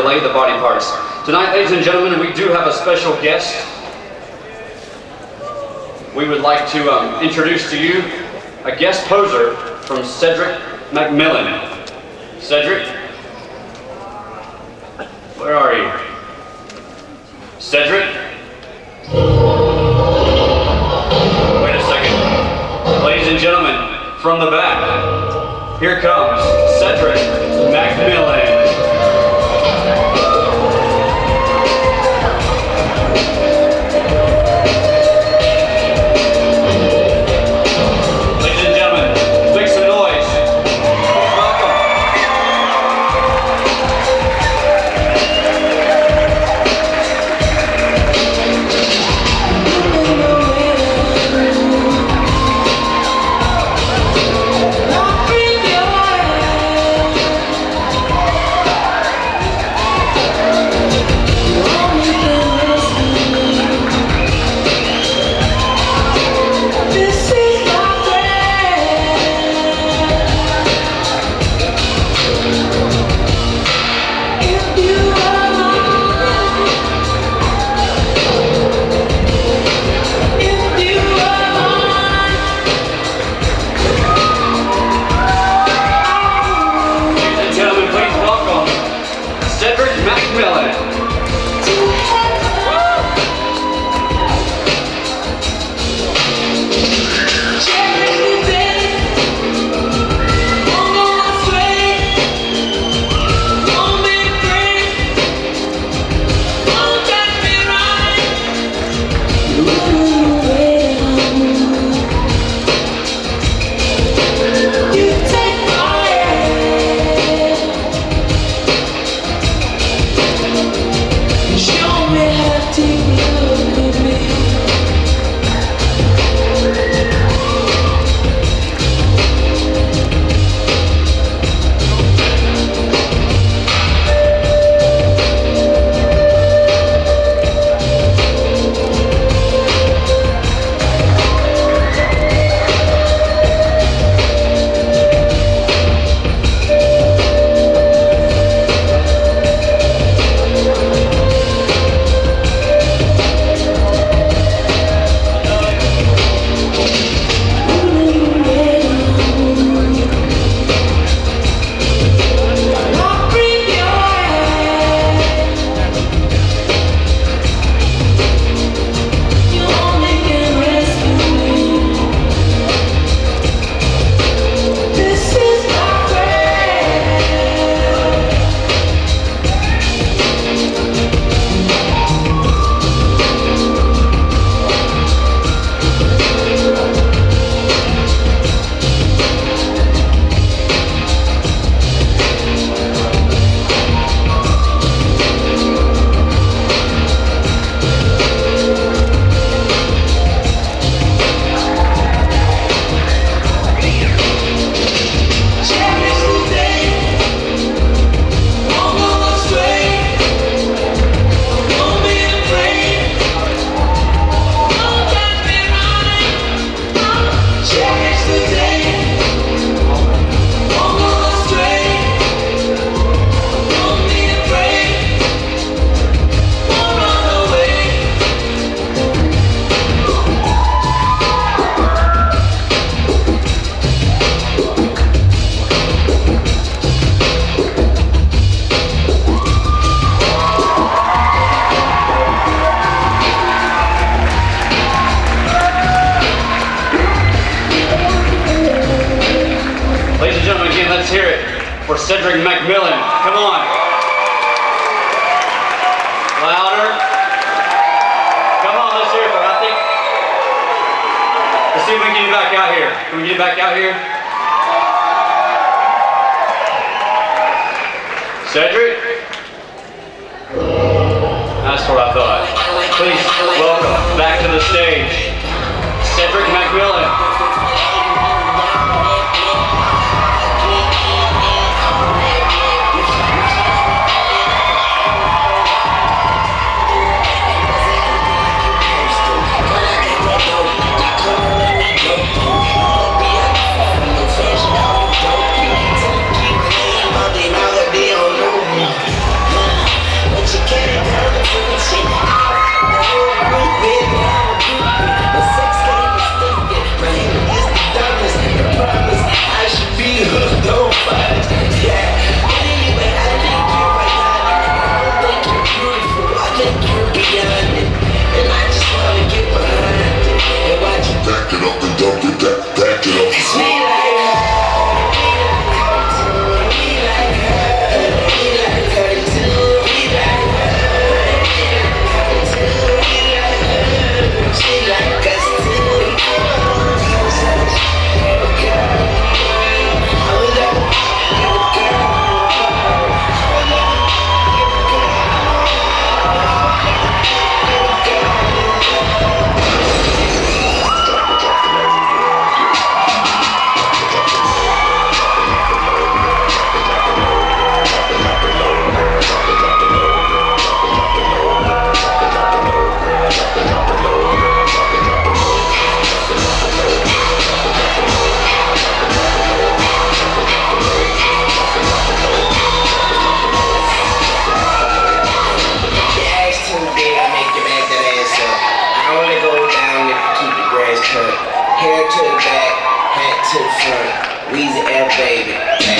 delay the body parts. Tonight, ladies and gentlemen, we do have a special guest. We would like to um, introduce to you a guest poser from Cedric McMillan. Cedric, where are you? Cedric? Wait a second. Ladies and gentlemen, from the back, here comes Cedric McMillan. For Cedric McMillan. Come on. Louder. Come on, let's hear it for I think. Let's see if we can get back out here. Can we get back out here? Cedric? That's what I thought. Please welcome back to the stage, Cedric McMillan. Weezy and Baby.